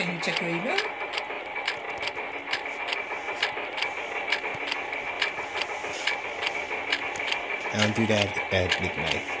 En doe do that at.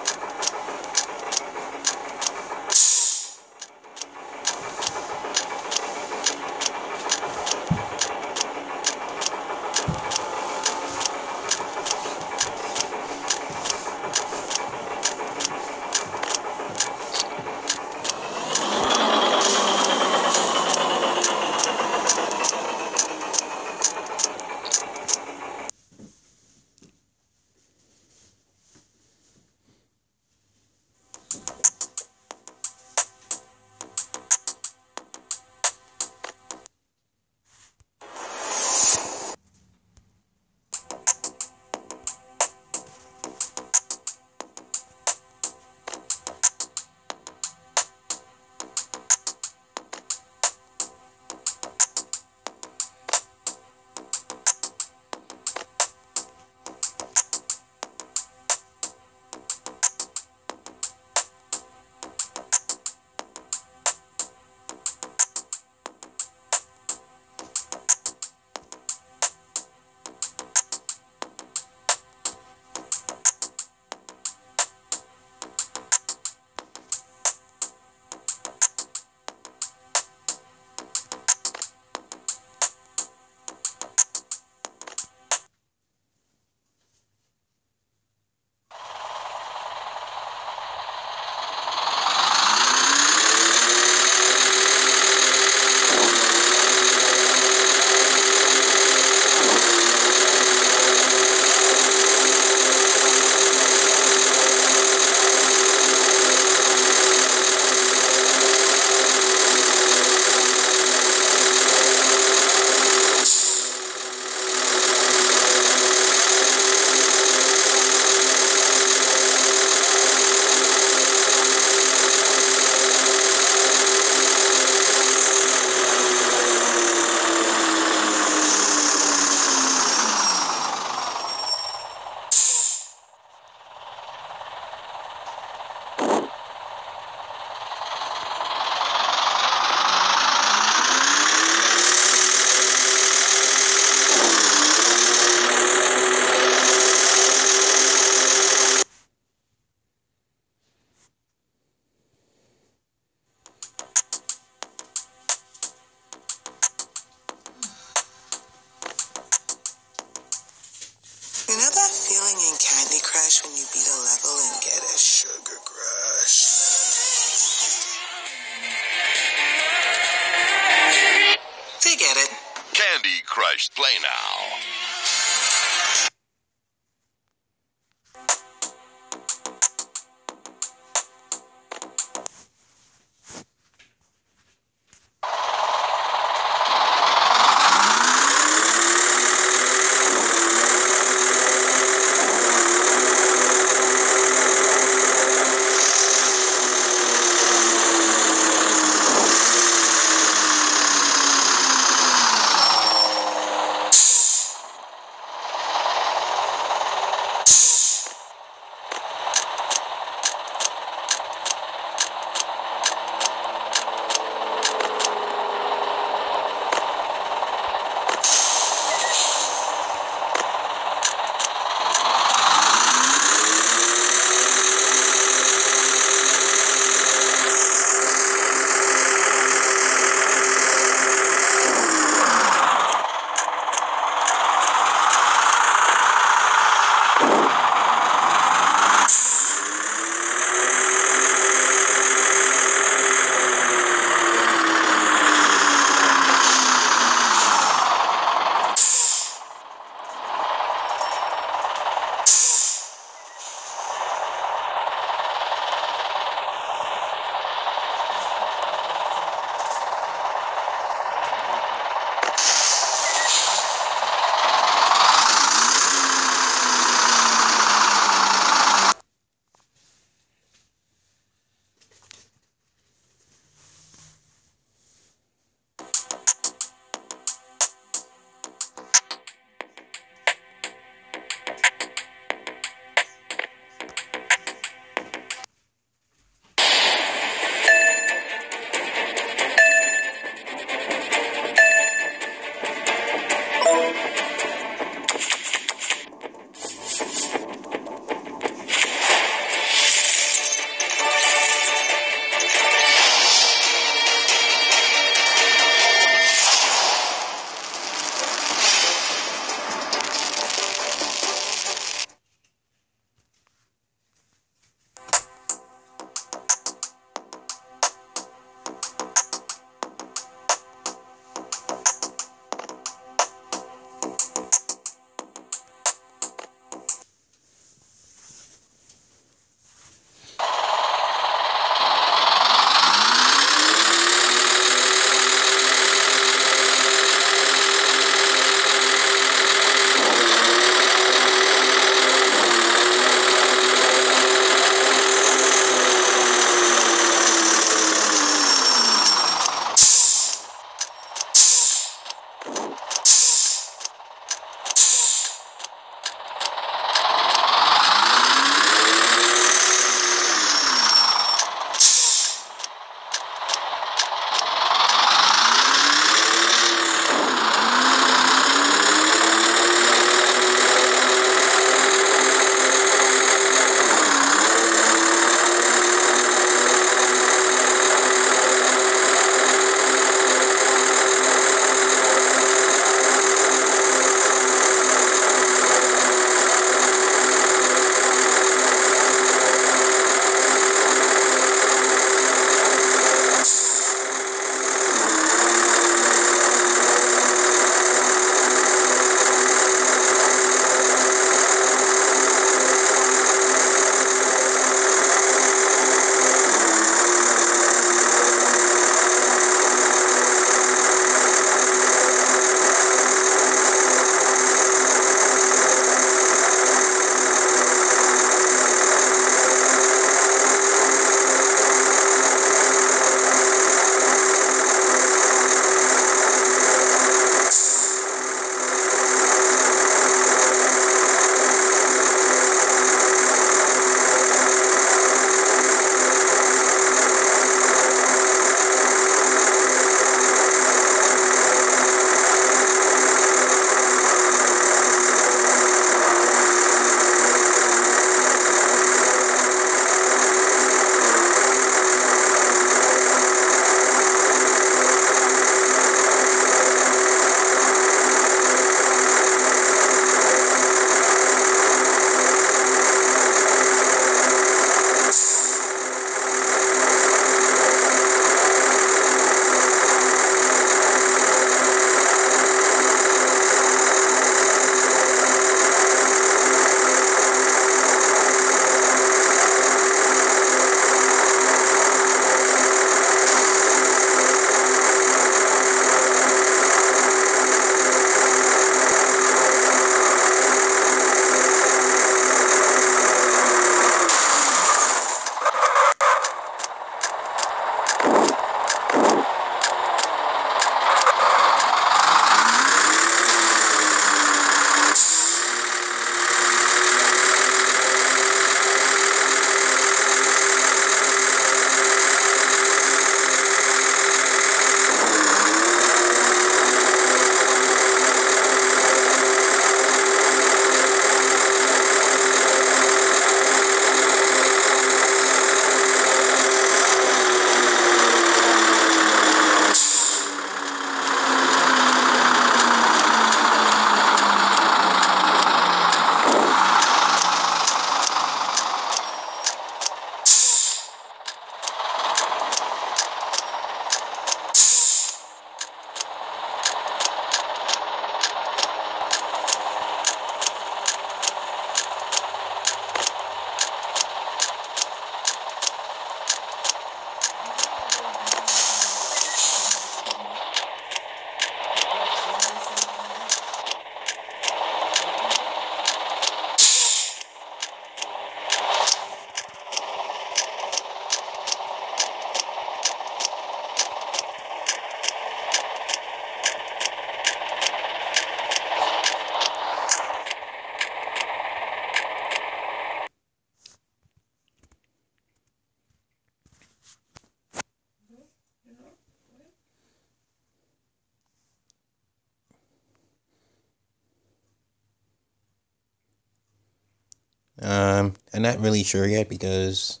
Not really sure yet because,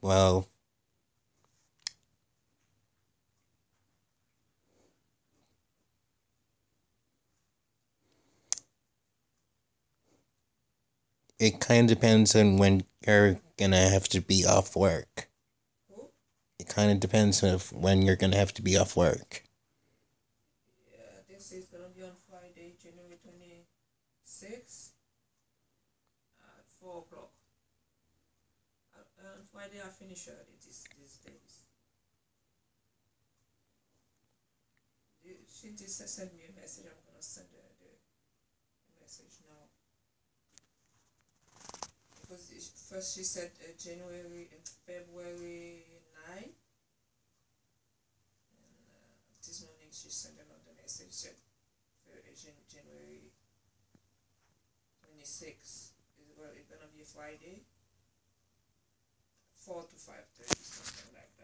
well, it kind of depends on when you're gonna have to be off work. It kind of depends on when you're gonna have to be off work. Yeah, they say it's gonna be on Friday, January twenty sixth at four o'clock. Uh, on Friday I finish early these these days. She just sent me a message. I'm gonna send her the message now. Because first she said uh, January and February nine. And uh, this morning she sent another message said Jan- January twenty sixth is well it's gonna be a Friday four to five days, something like